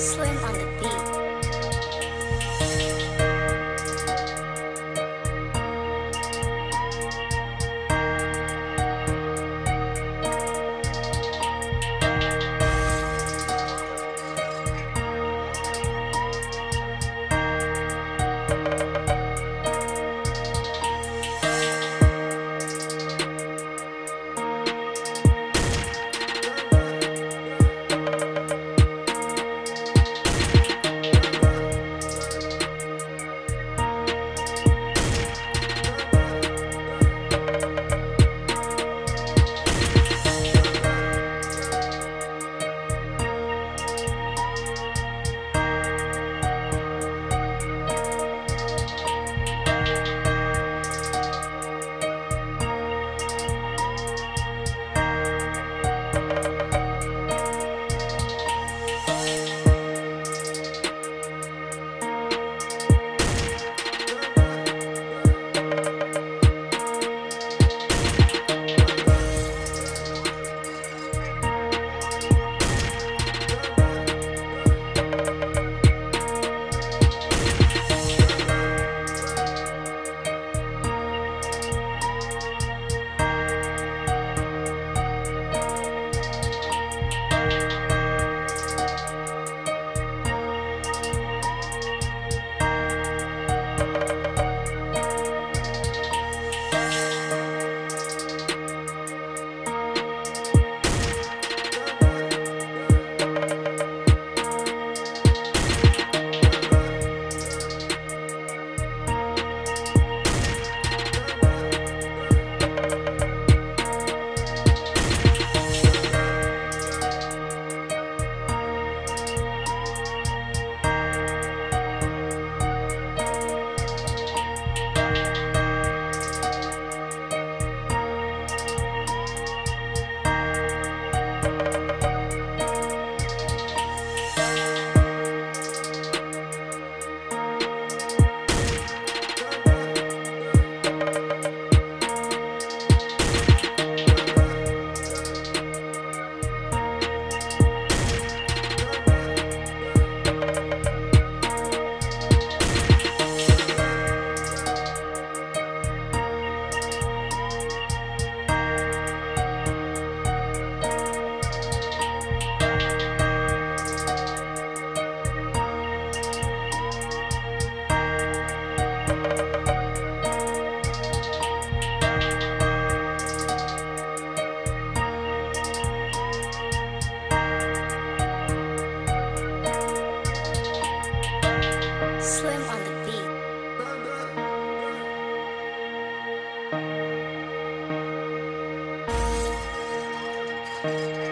Slim. Slim on the beat. Thank